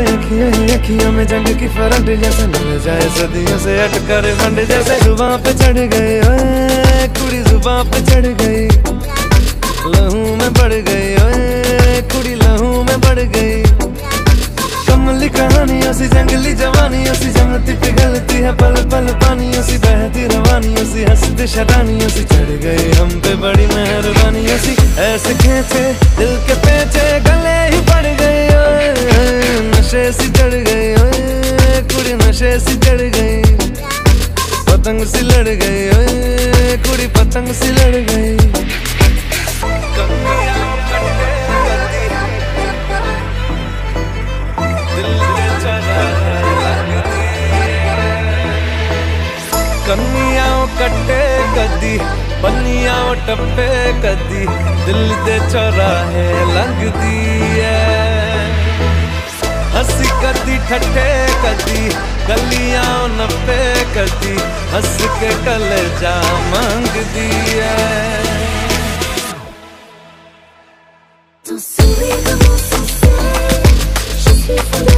अखियों में जंग की फरंट जैसे मिल जाए सदियों से अटकर बंड जैसे ज़ुबान पे चढ़ गए, ओए, कुड़ी ज़ुबान पे चढ़ गई। लहू में बढ़ गई, ओए, कुड़ी लहू में बढ़ गई। कमली कहानियों सी, जंगली जवानियों सी जमती पिघलती है, पल पल पानियों सी, बहती रवानियों सी, हंसती शरानियों सी, चढ़ गई हम पे बड़ी मेहरबानियों सी। ऐसे खेचे, दिल के पेचे, गले ही के नशे से चढ़ गई पतंग से लड़ गई कुड़ी पतंग से लड़ गई कन्याओं कट्टे कदी पन्निया टप्पे कदी, दिल दे चौराहे लगदी। कदी ठटे कदी गलियाँ नपे कदी हस के कल जा मांग दिया तो सुबह तो सुबह